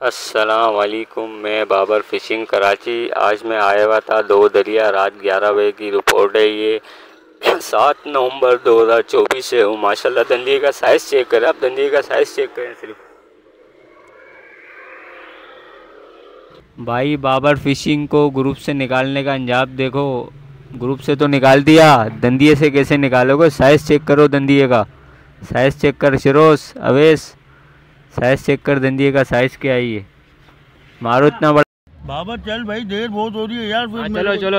अस्सलाम वालेकुम मैं बाबर फ़िशिंग कराची। आज मैं आया हुआ था दो दरिया, रात ग्यारह बजे की रिपोर्ट है ये। सात नवंबर 2024 से हूँ। माशाल्लाह दंदिए का साइज़ चेक करें। आप दंदिए का साइज़ चेक करें सिर्फ़। भाई, बाबर फ़िशिंग को ग्रुप से निकालने का अंजाम देखो। ग्रुप से तो निकाल दिया। दंदिए से कैसे निकालोगे? साइज़ चेक करो दंदिए का। साइज़ चेक कर, शिरोस, अवेश। साइज़ चेक कर देंगे का साइज़ क्या है ये? मारो इतना बड़ा बाबा चल भाई देर बहुत हो रही है यार फिर हाँ, चलो चलो।